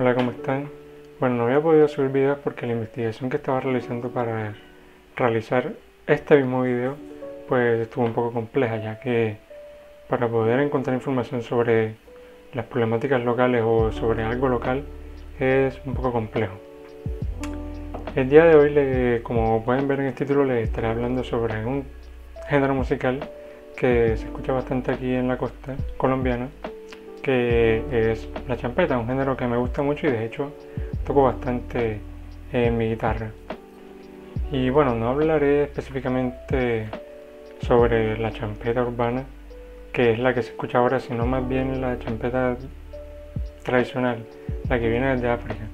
Hola, ¿cómo están? Bueno, no había podido subir videos porque la investigación que estaba realizando para realizar este mismo video pues estuvo un poco compleja ya que para poder encontrar información sobre las problemáticas locales o sobre algo local es un poco complejo. El día de hoy, como pueden ver en el título, les estaré hablando sobre un género musical que se escucha bastante aquí en la costa colombiana, que es la champeta, un género que me gusta mucho y de hecho toco bastante en mi guitarra. Y bueno, no hablaré específicamente sobre la champeta urbana, que es la que se escucha ahora, sino más bien la champeta tradicional, la que viene desde África,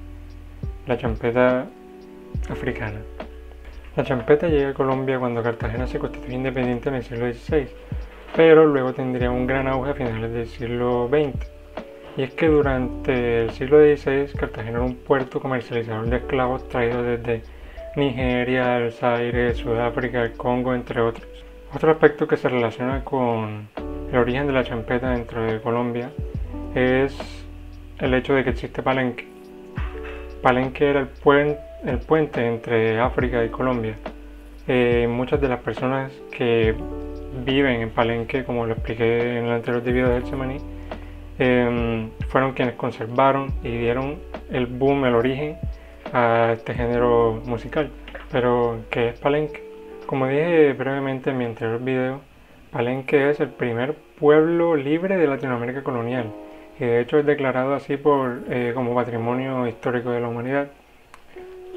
la champeta africana. La champeta llega a Colombia cuando Cartagena se constituye independiente en el siglo XVI, pero luego tendría un gran auge a finales del siglo XX. Y es que durante el siglo XVI Cartagena era un puerto comercializador de esclavos traídos desde Nigeria, El Zaire, Sudáfrica, el Congo, entre otros. Otro aspecto que se relaciona con el origen de la champeta dentro de Colombia es el hecho de que existe Palenque. Palenque era el, el puente entre África y Colombia. Eh, muchas de las personas que viven en Palenque, como lo expliqué en el anterior video del Semaní, em, fueron quienes conservaron y dieron el boom, el origen a este género musical. Pero, ¿qué es Palenque? Como dije brevemente en mi anterior video, Palenque es el primer pueblo libre de Latinoamérica colonial y de hecho es declarado así por, eh, como Patrimonio Histórico de la Humanidad.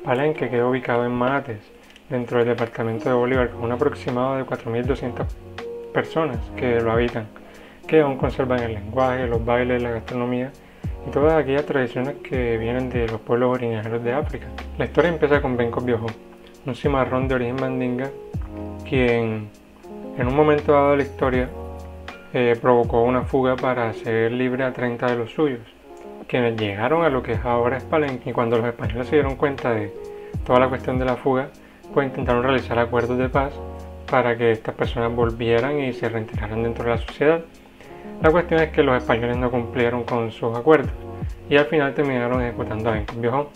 Palenque quedó ubicado en Mates, dentro del departamento de Bolívar, con un aproximado de 4.200 personas que lo habitan, que aún conservan el lenguaje, los bailes, la gastronomía y todas aquellas tradiciones que vienen de los pueblos originarios de África. La historia empieza con Benco Biojó, un cimarrón de origen mandinga, quien en un momento dado de la historia eh, provocó una fuga para hacer libre a 30 de los suyos, quienes llegaron a lo que ahora es Palenque y cuando los españoles se dieron cuenta de toda la cuestión de la fuga, pues intentaron realizar acuerdos de paz para que estas personas volvieran y se reintegraran dentro de la sociedad. La cuestión es que los españoles no cumplieron con sus acuerdos y al final terminaron ejecutando a Benco Viejo.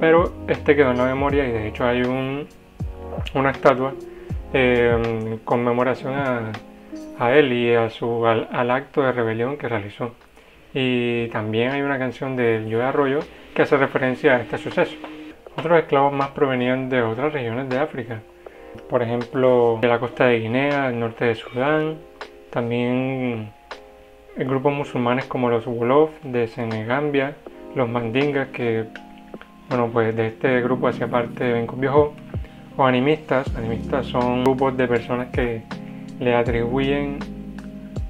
Pero este quedó en la memoria y de hecho hay un, una estatua en conmemoración a, él y al, acto de rebelión que realizó. Y también hay una canción de Joe Arroyo que hace referencia a este suceso. Otros esclavos más provenían de otras regiones de África, por ejemplo de la costa de Guinea, el norte de Sudán, también grupos musulmanes como los Wolof de Senegambia, los Mandingas que bueno pues de este grupo hacía parte de Benco Viejo, o animistas, animistas son grupos de personas que le atribuyen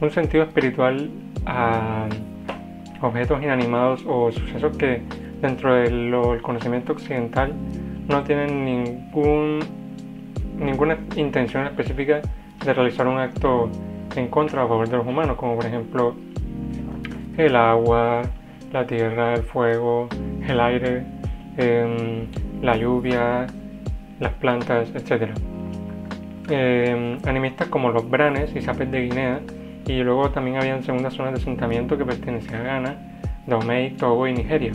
un sentido espiritual a objetos inanimados o sucesos que dentro del conocimiento occidental no tienen ningún, ninguna intención específica de realizar un acto en contra o a favor de los humanos, como por ejemplo el agua, la tierra, el fuego, el aire, em, la lluvia, las plantas, etc. Em, animistas como los Branes y Sapes de Guinea, y luego también habían segundas zonas de asentamiento que pertenecían a Ghana, Dahomey, Togo y Nigeria.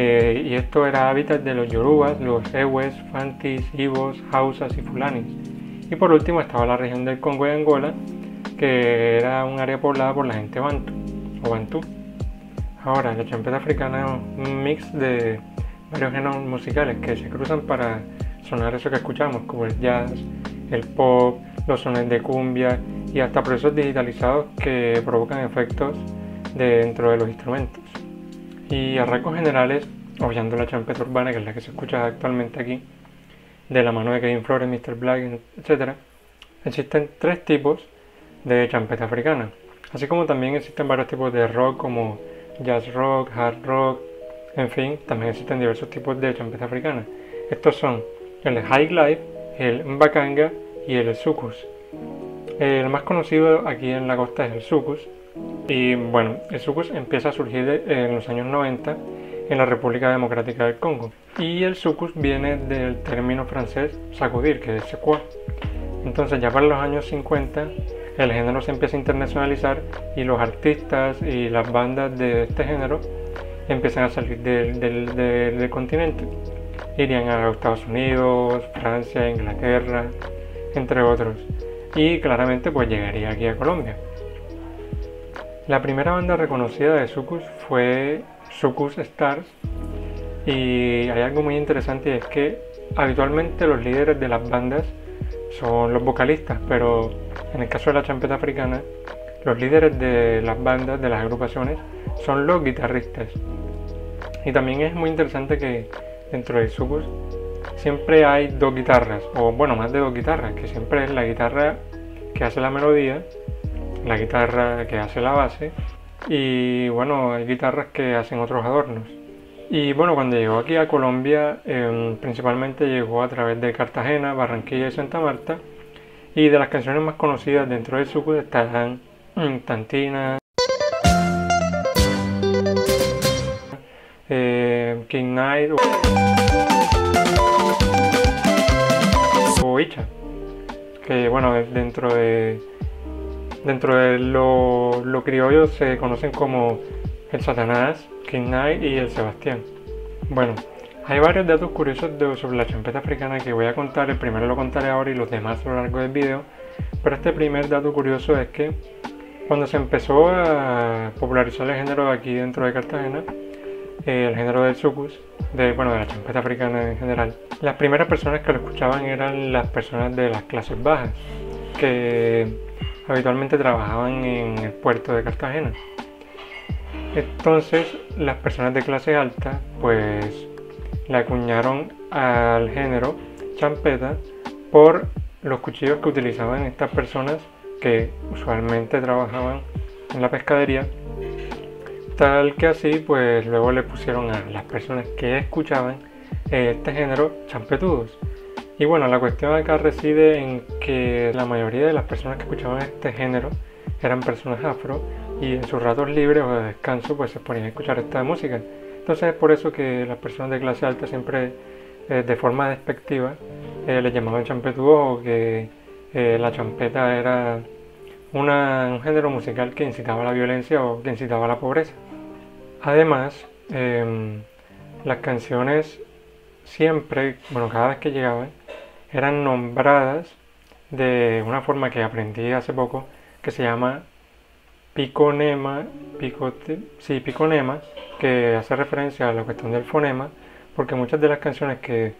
Eh, y esto era hábitat de los Yorubas, los Ewes, Fantis, Ibos, Hausas y Fulanis. Y por último estaba la región del Congo y Angola, que era un área poblada por la gente Bantu o Bantú. Ahora, la champeta africana es un mix de varios géneros musicales que se cruzan para sonar eso que escuchamos, como el jazz, el pop, los sones de cumbia y hasta procesos digitalizados que provocan efectos dentro de los instrumentos. Y a rasgos generales, obviando la champeta urbana, que es la que se escucha actualmente aquí, de la mano de Kevin Flores, Mr. Black, etc., existen tres tipos de champeta africana. Así como también existen varios tipos de rock como jazz rock, hard rock, en fin, también existen diversos tipos de champeta africana. Estos son el high life, el mbakanga y el sucus. El más conocido aquí en la costa es el sucus, y bueno, el sucus empieza a surgir en los años 90 en la República Democrática del Congo. Y el sucus viene del término francés sacudir, que es secuá. Entonces ya para los años 50 el género se empieza a internacionalizar y los artistas y las bandas de este género empiezan a salir del, del, continente. Irían a Estados Unidos, Francia, Inglaterra, entre otros. Y claramente pues llegaría aquí a Colombia. La primera banda reconocida de Sucus fue Sucus Stars y hay algo muy interesante y es que habitualmente los líderes de las bandas son los vocalistas, pero en el caso de la champeta africana, los líderes de las bandas, de las agrupaciones, son los guitarristas. Y también es muy interesante que dentro de Sucus siempre hay dos guitarras, o bueno, más de dos guitarras, que siempre es la guitarra que hace la melodía, la guitarra que hace la base, y bueno, hay guitarras que hacen otros adornos. Y bueno, cuando llegó aquí a Colombia, em, principalmente llegó a través de Cartagena, Barranquilla y Santa Marta. Y de las canciones más conocidas dentro de Sucus están Tantina, eh, King Knight o Icha. Que bueno, dentro de dentro de lo, lo criollo se conocen como el Satanás, King Knight y el Sebastián. Bueno, hay varios datos curiosos sobre la champeta africana que voy a contar. El primero lo contaré ahora y los demás a lo largo del video. Pero este primer dato curioso es que cuando se empezó a popularizar el género aquí dentro de Cartagena, el género del sucus, de, bueno, de la champeta africana en general, las primeras personas que lo escuchaban eran las personas de las clases bajas, que habitualmente trabajaban en el puerto de Cartagena. Entonces las personas de clase alta pues le acuñaron al género champeta por los cuchillos que utilizaban estas personas que usualmente trabajaban en la pescadería tal que así pues luego le pusieron a las personas que escuchaban este género champetudos y bueno la cuestión acá reside en que la mayoría de las personas que escuchaban este género eran personas afro y en sus ratos libres o de descanso pues se ponían a escuchar esta música. Entonces es por eso que las personas de clase alta siempre eh, de forma despectiva eh, le llamaban champetudo o que eh, la champeta era un género musical que incitaba a la violencia o que incitaba a la pobreza. Además, em, las canciones siempre, bueno, cada vez que llegaban, eran nombradas de una forma que aprendí hace poco que se llama piconema, sí, piconema, que hace referencia a la cuestión del fonema, porque muchas de las canciones que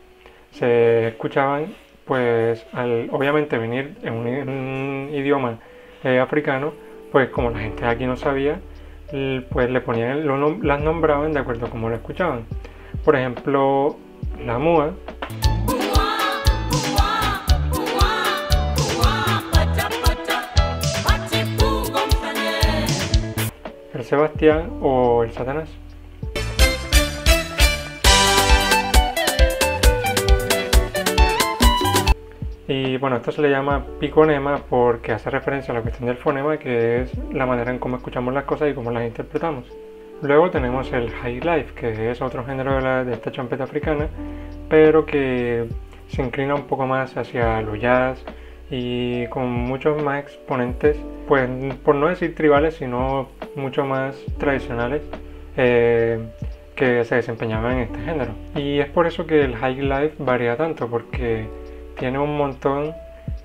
se escuchaban, pues al obviamente venir en un, idioma eh, africano, pues como la gente aquí no sabía, pues le ponían, las nombraban de acuerdo a cómo lo escuchaban. Por ejemplo, la MUA Sebastián o el Satanás. Y bueno, esto se le llama piconema porque hace referencia a la cuestión del fonema, que es la manera en cómo escuchamos las cosas y cómo las interpretamos. Luego tenemos el high life, que es otro género de, de esta champeta africana, pero que se inclina un poco más hacia lo jazz, y con muchos más exponentes, pues por no decir tribales, sino mucho más tradicionales eh, que se desempeñaban en este género. Y es por eso que el High Life varía tanto, porque tiene un montón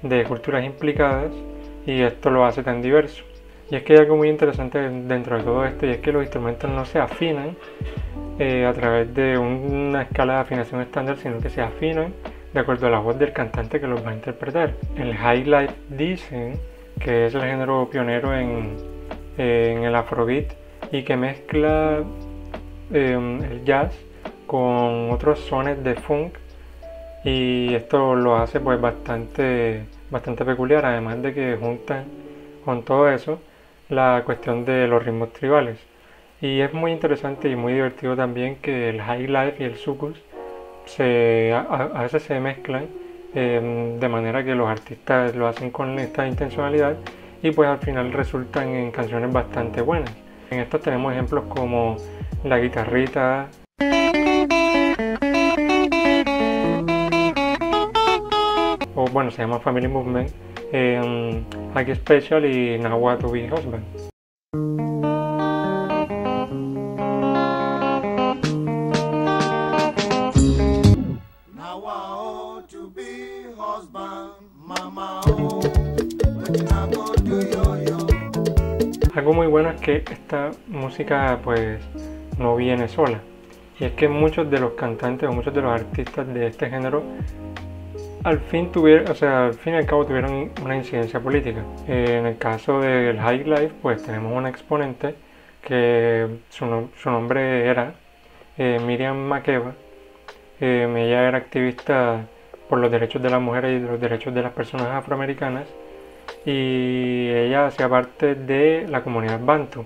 de culturas implicadas y esto lo hace tan diverso. Y es que hay algo muy interesante dentro de todo esto y es que los instrumentos no se afinan eh, a través de una escala de afinación estándar, sino que se afinan de acuerdo a la voz del cantante que los va a interpretar. El highlight dicen que es el género pionero en, el afrobeat y que mezcla em, el jazz con otros sones de funk y esto lo hace pues bastante bastante peculiar además de que juntan con todo eso la cuestión de los ritmos tribales y es muy interesante y muy divertido también que el high life y el sucus se, a, veces se mezclan em, de manera que los artistas lo hacen con esta intencionalidad y pues al final resultan en canciones bastante buenas. En esto tenemos ejemplos como La guitarrita, o bueno, se llama Family Movement, eh, Aquí Special y Now What to Be Husband. Bueno es que esta música pues no viene sola. Y es que muchos de los cantantes o muchos de los artistas de este género al fin tuvieron, o sea, al fin y al cabo tuvieron una incidencia política. Eh, en el caso del High Life, pues tenemos una exponente que su, nombre era eh, Miriam Makeba. Eh, ella era activista por los derechos de las mujeres y los derechos de las personas afroamericanas y ella hacía parte de la comunidad Bantu,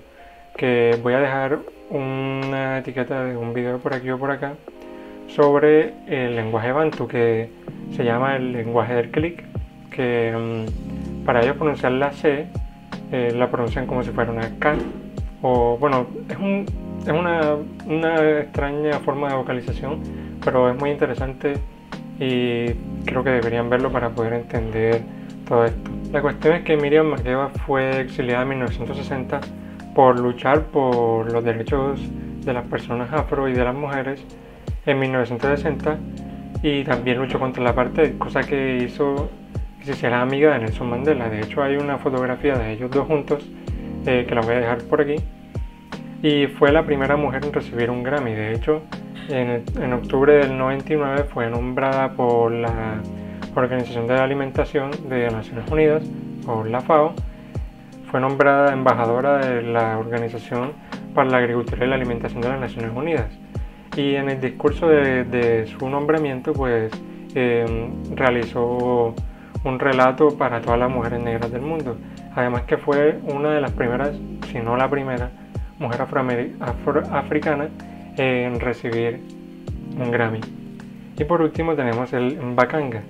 que voy a dejar una etiqueta de un video por aquí o por acá sobre el lenguaje Bantu que se llama el lenguaje del clic, que mm, para ellos pronunciar la C eh, la pronuncian como si fuera una K, o bueno, es, un, es una, una extraña forma de vocalización, pero es muy interesante y creo que deberían verlo para poder entender todo esto. La cuestión es que Miriam Makeba fue exiliada en 1960 por luchar por los derechos de las personas afro y de las mujeres en 1960 y también luchó contra la parte, cosa que hizo que se hiciera amiga de Nelson Mandela. De hecho hay una fotografía de ellos dos juntos eh, que la voy a dejar por aquí y fue la primera mujer en recibir un Grammy. De hecho en, en octubre del 99 fue nombrada por la Organización de la Alimentación de Naciones Unidas, o la FAO, fue nombrada embajadora de la Organización para la Agricultura y la Alimentación de las Naciones Unidas y en el discurso de, su nombramiento pues em, realizó un relato para todas las mujeres negras del mundo. Además que fue una de las primeras, si no la primera, mujer afroafricana en recibir un Grammy. Y por último tenemos el Mbakanga,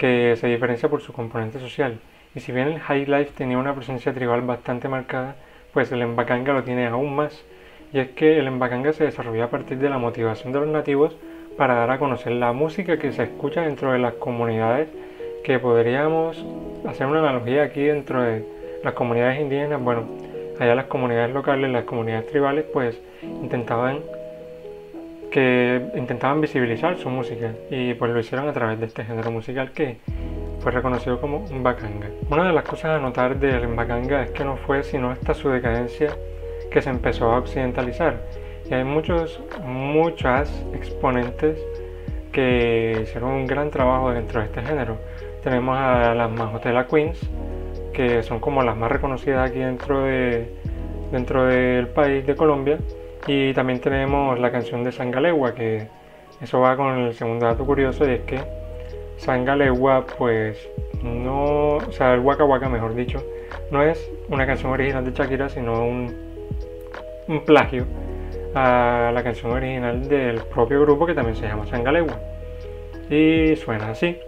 que se diferencia por su componente social. Y si bien el High Life tenía una presencia tribal bastante marcada, pues el Mbakanga lo tiene aún más y es que el embacanga se desarrolló a partir de la motivación de los nativos para dar a conocer la música que se escucha dentro de las comunidades, que podríamos hacer una analogía aquí dentro de las comunidades indígenas, bueno, allá las comunidades locales, las comunidades tribales, pues intentaban que intentaban visibilizar su música y pues lo hicieron a través de este género musical que fue reconocido como Mbakanga. Una de las cosas a notar del Mbakanga es que no fue sino hasta su decadencia que se empezó a occidentalizar. Y hay muchos, muchas exponentes que hicieron un gran trabajo dentro de este género. Tenemos a las Majotela Queens, que son como las más reconocidas aquí dentro, de, dentro del país de Colombia. Y también tenemos la canción de Sangalegua, que eso va con el segundo dato curioso, y es que Sangalegua, pues no, o sea, el Waka Waka, mejor dicho, no es una canción original de Shakira, sino un un plagio a la canción original del propio grupo que también se llama Sangalegua. Y suena así.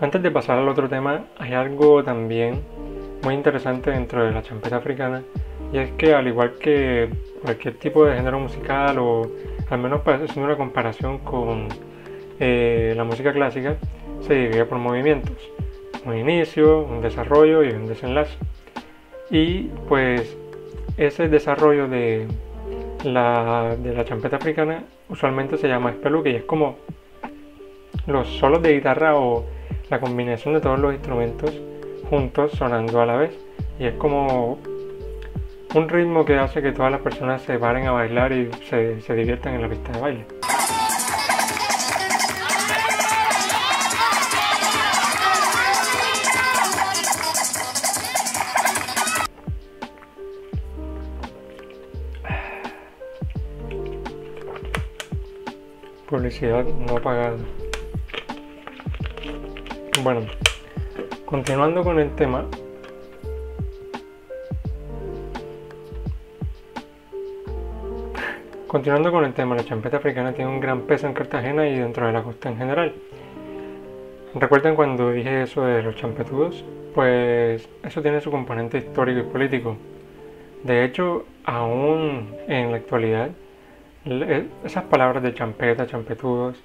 Antes de pasar al otro tema, hay algo también muy interesante dentro de la champeta africana y es que al igual que cualquier tipo de género musical o al menos haciendo una comparación con eh, la música clásica, se divide por movimientos. Un inicio, un desarrollo y un desenlace. Y pues ese desarrollo de la, de la champeta africana usualmente se llama espeluque y es como los solos de guitarra o la combinación de todos los instrumentos juntos sonando a la vez. Y es como un ritmo que hace que todas las personas se paren a bailar y se, se diviertan en la pista de baile. Publicidad no pagada. Bueno, continuando con el tema, Continuando con el tema, la champeta africana tiene un gran peso en Cartagena y dentro de la costa en general. ¿Recuerdan cuando dije eso de los champetudos? Pues eso tiene su componente histórico y político. De hecho, aún en la actualidad, esas palabras de champeta, champetudos,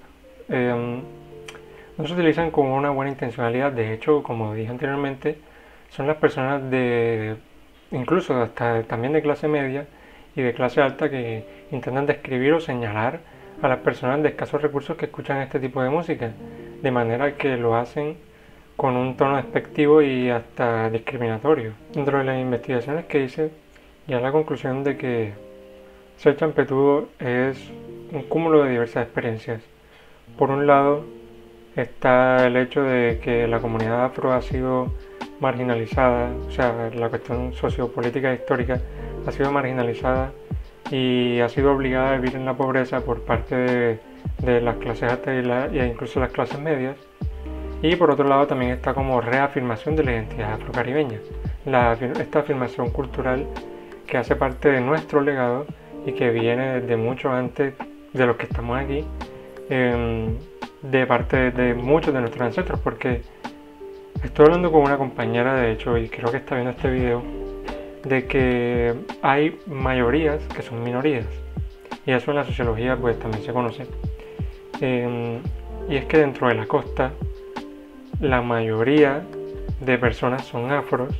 em, no se utilizan con una buena intencionalidad. De hecho, como dije anteriormente, son las personas de incluso hasta también de clase media y de clase alta que intentan describir o señalar a las personas de escasos recursos que escuchan este tipo de música, de manera que lo hacen con un tono despectivo y hasta discriminatorio. Dentro de las investigaciones que hice, ya la conclusión de que ser champetudo es un cúmulo de diversas experiencias. Por un lado, está el hecho de que la comunidad afro ha sido marginalizada, o sea, la cuestión sociopolítica e histórica ha sido marginalizada y ha sido obligada a vivir en la pobreza por parte de, las clases altas y, e incluso las clases medias. Y por otro lado también está como reafirmación de la identidad afrocaribeña, esta afirmación cultural que hace parte de nuestro legado y que viene desde mucho antes de los que estamos aquí, em, de parte de muchos de nuestros ancestros, porque estoy hablando con una compañera de hecho y creo que está viendo este video de que hay mayorías que son minorías. Y eso en la sociología pues también se conoce. Em, y es que dentro de la costa la mayoría de personas son afros,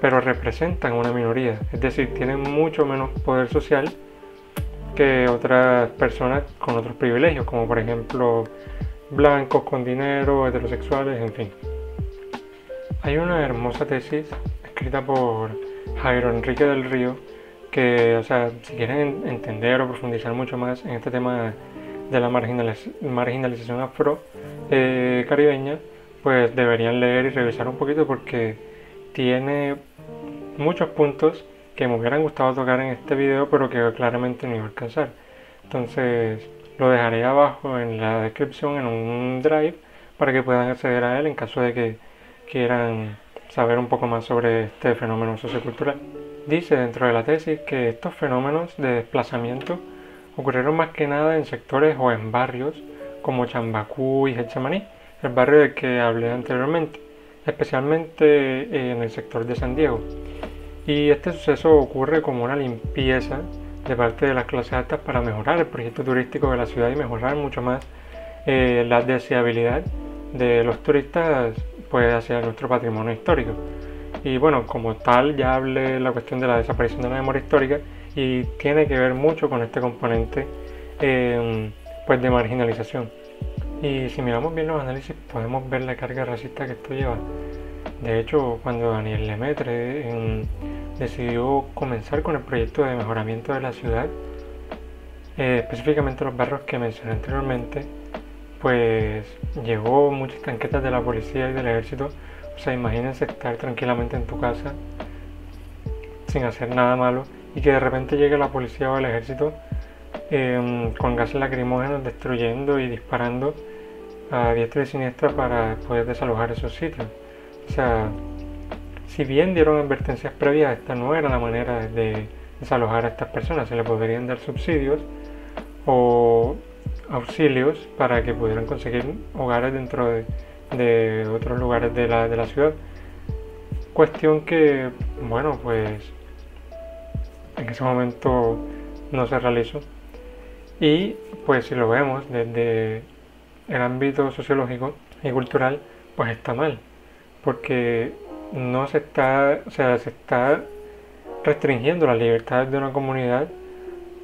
pero representan una minoría. Es decir, tienen mucho menos poder social que otras personas con otros privilegios, como por ejemplo blancos con dinero, heterosexuales, en fin. Hay una hermosa tesis escrita por Jairo Enrique del Río, que, o sea, si quieren entender o profundizar mucho más en este tema de la marginalización afro eh, pues deberían leer y revisar un poquito porque tiene muchos puntos que me hubieran gustado tocar en este video, pero que claramente no iba a alcanzar. Entonces lo dejaré abajo en la descripción en un drive para que puedan acceder a él en caso de que quieran saber un poco más sobre este fenómeno sociocultural. Dice dentro de la tesis que estos fenómenos de desplazamiento ocurrieron más que nada en sectores o en barrios como Chambacú y Getsemaní, el barrio del que hablé anteriormente, especialmente en el sector de San Diego. Y este suceso ocurre como una limpieza de parte de las clases altas para mejorar el proyecto turístico de la ciudad y mejorar mucho más eh, la deseabilidad de los turistas pues hacia nuestro patrimonio histórico. Y bueno, como tal ya hablé la cuestión de la desaparición de la memoria histórica y tiene que ver mucho con este componente em, pues de marginalización. Y si miramos bien los análisis podemos ver la carga racista que esto lleva. De hecho, cuando Daniel Lemaitre em, decidió comenzar con el proyecto de mejoramiento de la ciudad, eh, específicamente los barrios que mencioné anteriormente, pues llegó muchas tanquetas de la policía y del ejército. O sea, imagínense estar tranquilamente en tu casa sin hacer nada malo y que de repente llegue la policía o el ejército em, con gases lacrimógenos destruyendo y disparando a diestra y siniestra para poder desalojar esos sitios. Sea, si bien dieron advertencias previas, esta no era la manera de desalojar a estas personas. Se les podrían dar subsidios o auxilios para que pudieran conseguir hogares dentro de, otros lugares de la, de la ciudad. Cuestión que, bueno, pues en ese momento no se realizó. Y pues si lo vemos desde el ámbito sociológico y cultural, pues está mal. Porque no se está, o sea, se está restringiendo la libertad de una comunidad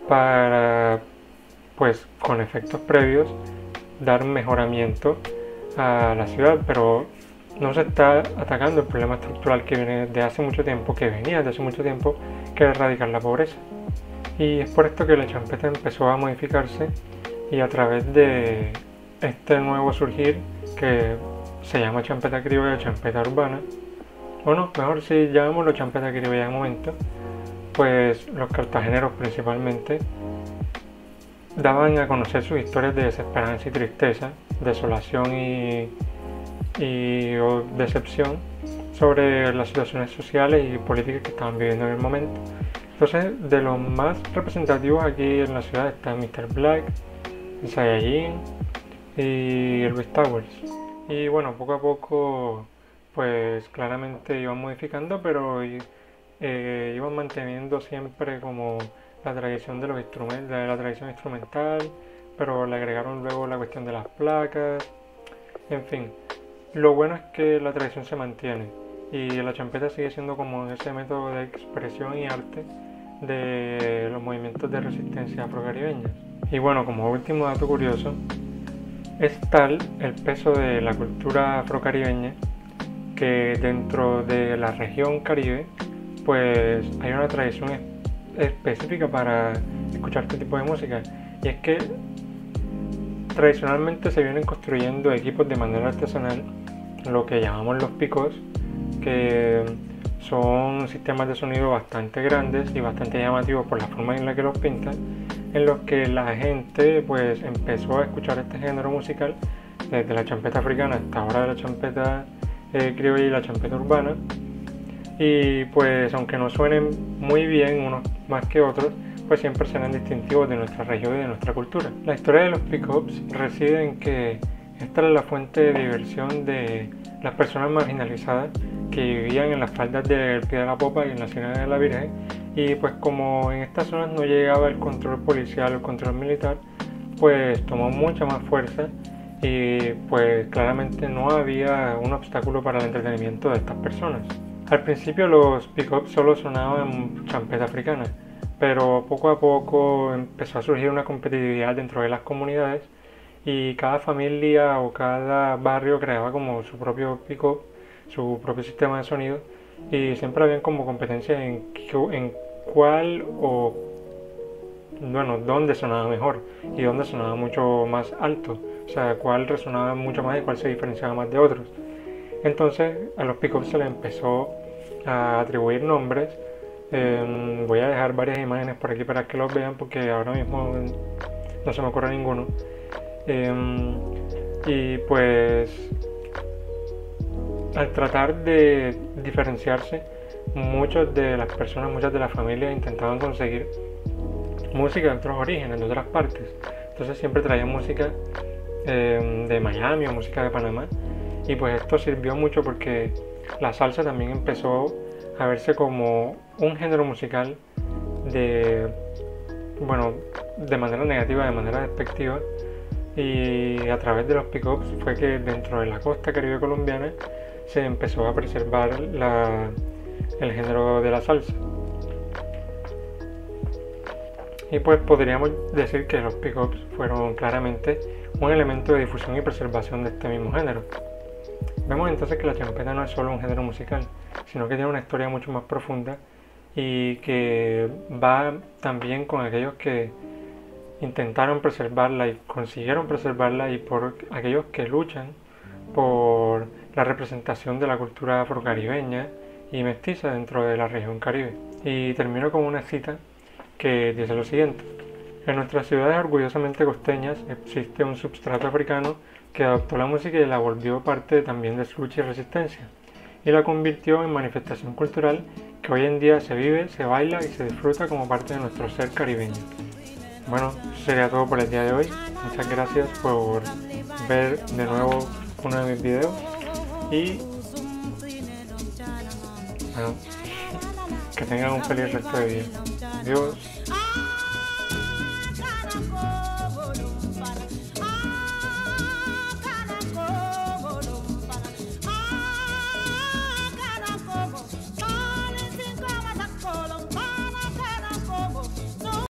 para pues con efectos previos dar mejoramiento a la ciudad, pero no se está atacando el problema estructural que viene de hace mucho tiempo, que venía de hace mucho tiempo, que es erradicar la pobreza. Y es por esto que la champeta empezó a modificarse y a través de este nuevo surgir que se llama champeta criolla, champeta urbana, bueno, mejor si llamémoslo champeta criolla un momento, pues los cartageneros principalmente daban a conocer sus historias de desesperanza y tristeza, desolación y, decepción sobre las situaciones sociales y políticas que estaban viviendo en el momento. Entonces, de los más representativos aquí en la ciudad están Mr. Black, Saiyajin y Luis Towers. Y bueno, poco a poco, pues claramente iban modificando, pero eh, iban manteniendo siempre como la tradición de los instrumentos, de la tradición instrumental, pero le agregaron luego la cuestión de las placas, en fin. Lo bueno es que la tradición se mantiene y la champeta sigue siendo como ese método de expresión y arte de los movimientos de resistencia afrocaribeños. Y bueno, como último dato curioso, es tal el peso de la cultura afrocaribeña que dentro de la región caribe pues hay una tradición específica para escuchar este tipo de música. Y es que tradicionalmente se vienen construyendo equipos de manera artesanal lo que llamamos los picos que son sistemas de sonido bastante grandes y bastante llamativos por la forma en la que los pintan en los que la gente pues empezó a escuchar este género musical desde la champeta africana hasta ahora la champeta eh, criolla y la champeta urbana y pues aunque no suenen muy bien unos más que otros pues siempre serán distintivos de nuestra región y de nuestra cultura. La historia de los pickups reside en que esta es la fuente de diversión de las personas marginalizadas que vivían en las faldas del pie de la popa y en la ciudad de la Virgen y pues como en estas zonas no llegaba el control policial o el control militar, pues tomó mucha más fuerza y pues claramente no había un obstáculo para el entretenimiento de estas personas. Al principio los pick-ups solo sonaban champeta africana, pero poco a poco empezó a surgir una competitividad dentro de las comunidades y cada familia o cada barrio creaba como su propio pick-up, su propio sistema de sonido y siempre había como competencia en, en cuál o bueno, dónde sonaba mejor y dónde sonaba mucho más alto, o sea, cuál resonaba mucho más y cuál se diferenciaba más de otros. Entonces a los pickups se le empezó a atribuir nombres. Em, voy a dejar varias imágenes por aquí para que los vean porque ahora mismo no se me ocurre ninguno. Em, y pues al tratar de diferenciarse, muchas de las personas, muchas de las familias intentaban conseguir música de otros orígenes, de otras partes. Entonces siempre traían música em, de Miami o música de Panamá. Y pues esto sirvió mucho porque la salsa también empezó a verse como un género musical de, bueno, de manera negativa, de manera despectiva. Y a través de los pickups fue que dentro de la costa caribe colombiana se empezó a preservar la, el género de la salsa. Y pues podríamos decir que los pickups fueron claramente un elemento de difusión y preservación de este mismo género. Vemos entonces que la champeta no es solo un género musical, sino que tiene una historia mucho más profunda y que va también con aquellos que intentaron preservarla y consiguieron preservarla y por aquellos que luchan por la representación de la cultura afrocaribeña y mestiza dentro de la región caribe. Y termino con una cita que dice lo siguiente. En nuestras ciudades orgullosamente costeñas existe un substrato africano que adoptó la música y la volvió parte también de su lucha y resistencia, y la convirtió en manifestación cultural que hoy en día se vive, se baila y se disfruta como parte de nuestro ser caribeño. Bueno, sería todo por el día de hoy. Muchas gracias por ver de nuevo uno de mis videos y que tengan un feliz resto de día. Adiós.